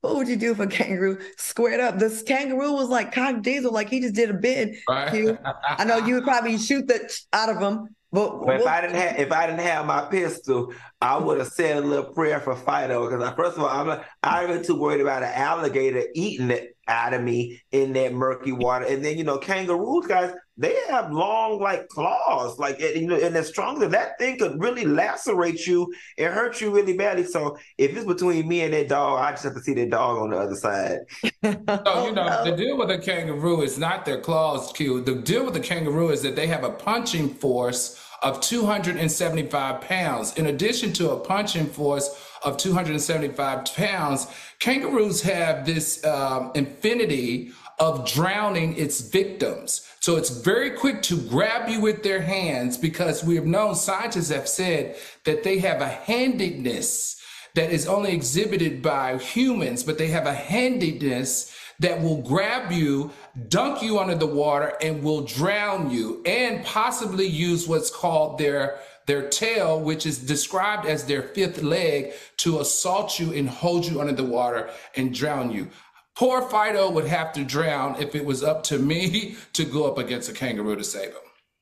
What would you do if a kangaroo squared up? This kangaroo was like cock diesel, like he just did a bid. Right. I know you would probably shoot that out of him, but, But if I didn't have if I didn't have my pistol, I would have said a little prayer for Fido because first of all, I'm not, I'm even too worried about an alligator eating it out of me in that murky water. And then you know, kangaroos, guys, they have long like claws, like and, you know, and they're stronger. That thing could really lacerate you and hurt you really badly. So if it's between me and that dog, I just have to see that dog on the other side. <laughs> So, you know, the oh, deal with a kangaroo is not their claws, Q. The deal with the kangaroo is that they have a punching force of 275 pounds. In addition to a punching force of 275 pounds, kangaroos have this um, infinity of drowning its victims. So it's very quick to grab you with their hands because we have known, scientists have said that they have a handedness that is only exhibited by humans, but they have a handiness that will grab you, dunk you under the water, and will drown you, and possibly use what's called their their tail, which is described as their fifth leg, to assault you and hold you under the water and drown you. Poor Fido would have to drown if it was up to me <laughs> to go up against a kangaroo to save him.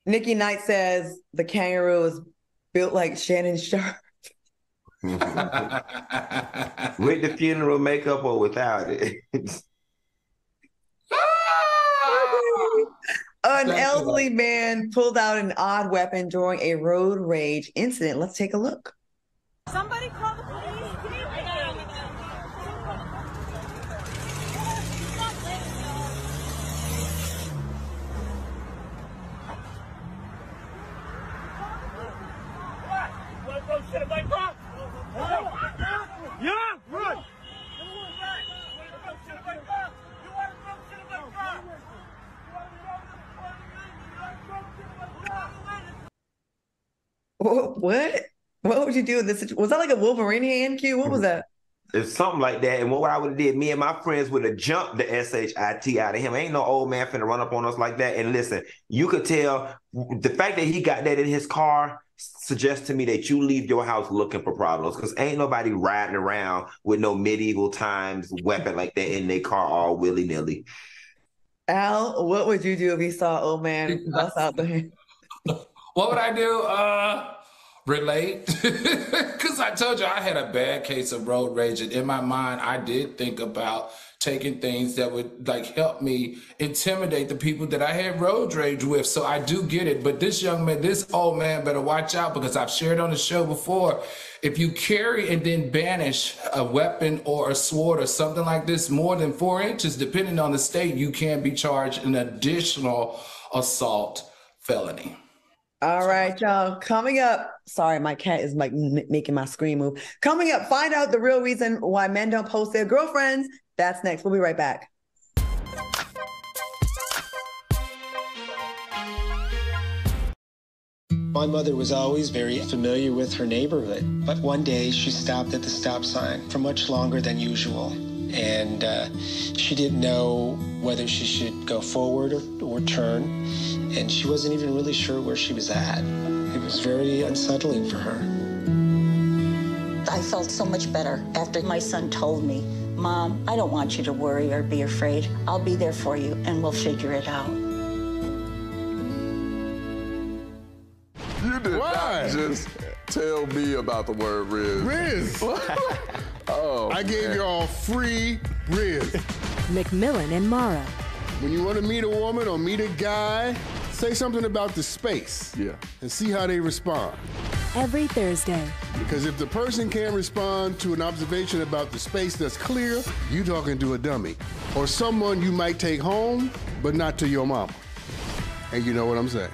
Nikki Knight says the kangaroo is built like Shannon Sharpe. <laughs> With the funeral makeup or without it. <laughs> An Thank you. elderly man pulled out an odd weapon during a road rage incident. Let's take a look. Somebody call the police. What? What would you do in this? situ- Was that like a Wolverine hand cue? What was that? It's something like that. And what I would have did, me and my friends would have jumped the SHIT out of him. Ain't no old man finna run up on us like that. And listen, you could tell the fact that he got that in his car suggests to me that you leave your house looking for problems because ain't nobody riding around with no medieval times weapon like that in their car all willy nilly. Al, what would you do if you saw old man <laughs> bust out the hand? What would I do? Uh, relate. <laughs> Because I told you I had a bad case of road rage. And in my mind, I did think about taking things that would like help me intimidate the people that I had road rage with. So I do get it. But this young man, this old man better watch out because I've shared on the show before. If you carry and then banish a weapon or a sword or something like this more than four inches, depending on the state, you can be charged an additional assault felony. All right, y'all. Coming up. Sorry, my cat is like m- making my screen move. Coming up, find out the real reason why men don't post their girlfriends. That's next. We'll be right back. My mother was always very familiar with her neighborhood, but one day she stopped at the stop sign for much longer than usual. And uh, she didn't know whether she should go forward or, or turn, and she wasn't even really sure where she was at. It was very unsettling for her. I felt so much better after my son told me, Mom, I don't want you to worry or be afraid. I'll be there for you and we'll figure it out. You did Why? not just tell me about the word Riz. Riz. <laughs> oh. I gave y'all free Riz. McMillan and Mara. When you want to meet a woman or meet a guy, say something about the space. Yeah. And see how they respond. Every Thursday. Because if the person can't respond to an observation about the space that's clear, you talking to a dummy. Or someone you might take home, but not to your mama. And you know what I'm saying.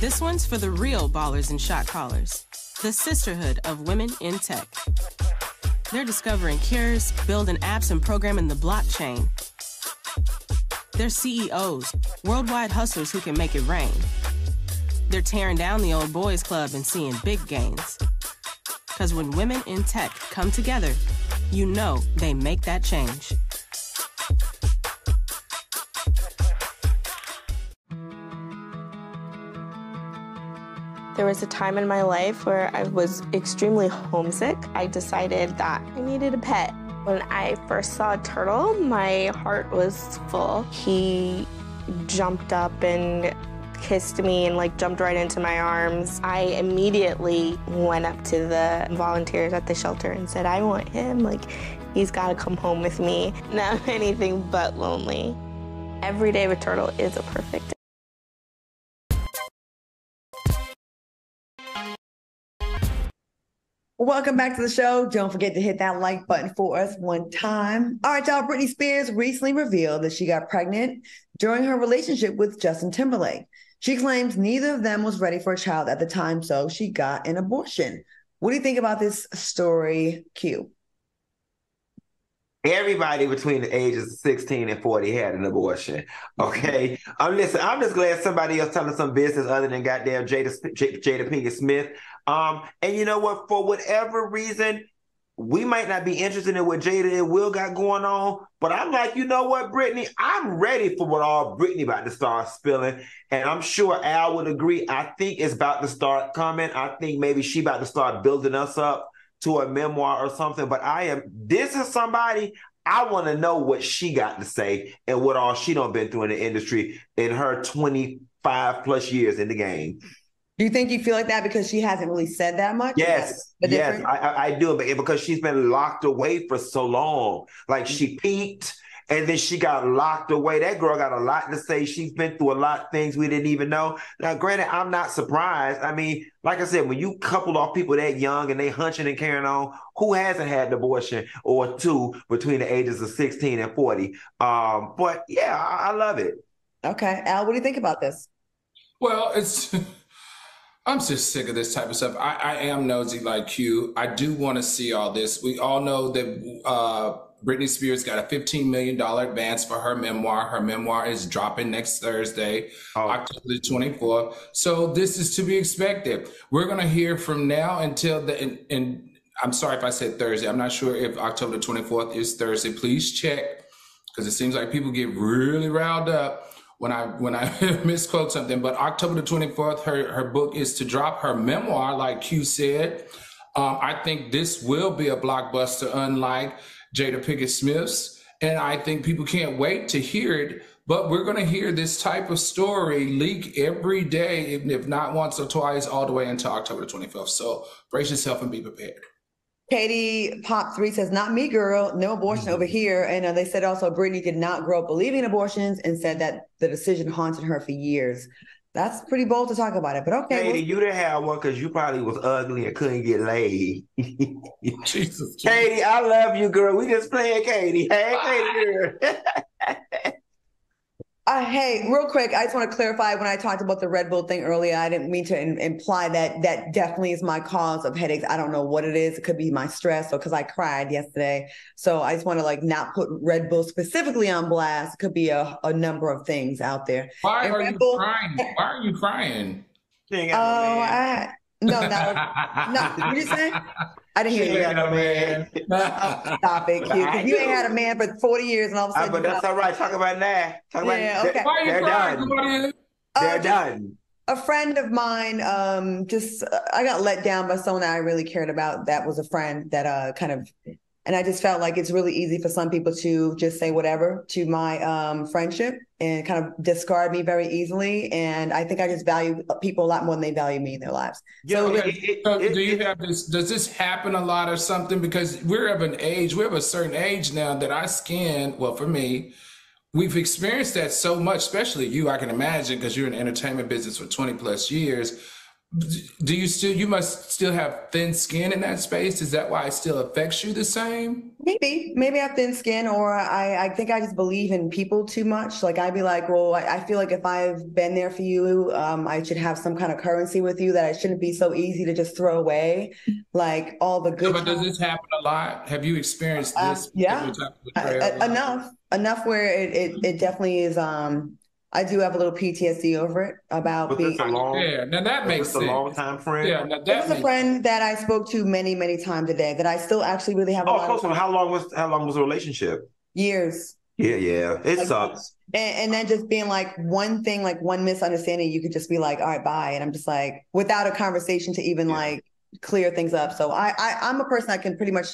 This one's for the real ballers and shot callers, the sisterhood of women in tech. They're discovering cures, building apps, and programming the blockchain. They're CEOs, worldwide hustlers who can make it rain. They're tearing down the old boys club and seeing big gains. Because when women in tech come together, you know they make that change. There was a time in my life where I was extremely homesick. I decided that I needed a pet. When I first saw a turtle, my heart was full. He jumped up and kissed me and like jumped right into my arms. I immediately went up to the volunteers at the shelter and said, I want him. Like, he's got to come home with me. <laughs> I'm anything but lonely. Every day with Turtle is a perfect Welcome back to the show. Don't forget to hit that like button for us one time. All right, y'all. Britney Spears recently revealed that she got pregnant during her relationship with Justin Timberlake. She claims neither of them was ready for a child at the time, so she got an abortion. What do you think about this story, Q? Everybody between the ages of 16 and 40 had an abortion. Okay. I'm listen, I'm just glad somebody else telling some business other than goddamn Jada Jada Pinkett Smith. Um, and you know what? For whatever reason, we might not be interested in what Jada and Will got going on, but I'm like, you know what, Britney? I'm ready for what all Britney about to start spilling. And I'm sure Al would agree. I think it's about to start coming. I think maybe she about to start building us up to a memoir or something. But I am this is somebody I want to know what she got to say and what all she done been through in the industry in her 25 plus years in the game. Do you think you feel like that because she hasn't really said that much? Yes, yes, I, I do, but because she's been locked away for so long, like she peaked and then she got locked away. That girl got a lot to say. She's been through a lot of things we didn't even know. Now, granted, I'm not surprised. I mean, like I said, when you couple off people that young and they hunching and carrying on, who hasn't had an abortion or two between the ages of 16 and 40? Um, but yeah, I, I love it. Okay, Al, what do you think about this? Well, it's. <laughs> I'm just sick of this type of stuff. I, I am nosy like you. I do want to see all this. We all know that uh, Britney Spears got a $15 million advance for her memoir. Her memoir is dropping next Thursday, oh. October the 24th. So this is to be expected. We're going to hear from now until the, and, and I'm sorry if I said Thursday. I'm not sure if October 24th is Thursday. Please check because it seems like people get really riled up when I when I <laughs> misquote something. But October the 24th, her her book is to drop her memoir, like Q said. Um, I think this will be a blockbuster, unlike Jada Pinkett Smith's, and I think people can't wait to hear it. But we're going to hear this type of story leak every day, if not once or twice, all the way until October the 25th. So brace yourself and be prepared. Katie Pop Three says, "Not me, girl. No abortion mm-hmm. over here." And uh, they said also Britney did not grow up believing abortions and said that the decision haunted her for years. That's pretty bold to talk about it, but okay. Katie, you didn't have one because you probably was ugly and couldn't get laid. <laughs> Jesus, Katie, I love you, girl. We just playing Katie. Hey, Katie, girl. <laughs> Uh, hey, real quick, I just want to clarify when I talked about the Red Bull thing earlier, I didn't mean to in- imply that that definitely is my cause of headaches. I don't know what it is. It could be my stress or because I cried yesterday. So I just want to like not put Red Bull specifically on blast. It could be a, a number of things out there. Why and are Red you Bull, crying? <laughs> Why are you crying? Oh, I, no, no, <laughs> no. What did you say? I didn't hear you. Ain't no man. stop it, Q. You ain't had a man for 40 years and all of a sudden. Uh, but that's all right. Talk about that. Talk about yeah, okay. They're, they're done. They're uh, done. A friend of mine, um, just uh, I got let down by someone that I really cared about. That was a friend that uh kind of and I just felt like it's really easy for some people to just say whatever to my um, friendship and kind of discard me very easily. And I think I just value people a lot more than they value me in their lives. Yeah, so, it, it, so it, do you have this? Does this happen a lot or something? Because we're of an age, we're of a certain age now that our skin, well, for me, we've experienced that so much, especially you, I can imagine, because you're in the entertainment business for 20 plus years do you still you must still have thin skin in that space? Is that why it still affects you the same? Maybe maybe i have thin skin or i i think i just believe in people too much. Like i'd be like well i, I feel like if i've been there for you um, i should have some kind of currency with you that i shouldn't be so easy to just throw away. Like all the good but does this happen a lot? Have you experienced uh, this uh, yeah enough enough where it, it it definitely is um I do have a little PTSD over it about but being. A long, yeah, now that makes sense. a long time friend. Yeah, now that it was a friend that I spoke to many, many times a day that I still actually really have. Oh, close one. How long was how long was the relationship? Years. Yeah, yeah. It Like, sucks. And, and then just being like one thing, like one misunderstanding, you could just be like, all right, bye. And I'm just like, without a conversation to even like clear things up. So I, I I'm a person that can pretty much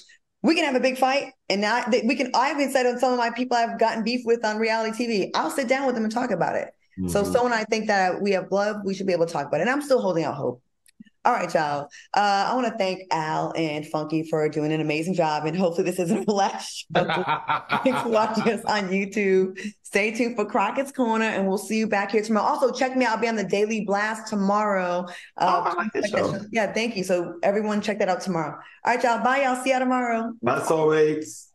we can have a big fight and now that we can i've even said on some of my people I've gotten beef with on reality TV, I'll sit down with them and talk about it. So Mhm. someone I think that we have love, we should be able to talk about it. And I'm still holding out hope. All right, y'all. Uh, I want to thank Al and Funky for doing an amazing job. And hopefully this isn't <laughs> the last show. Thanks for watching us on YouTube. Stay tuned for Crockett's Corner, and we'll see you back here tomorrow. Also, check me out. I'll be on the Daily Blast tomorrow. Uh, Oh, I like this show. show. Yeah, thank you. So everyone check that out tomorrow. All right, y'all. Bye, y'all. See y'all tomorrow. Not always.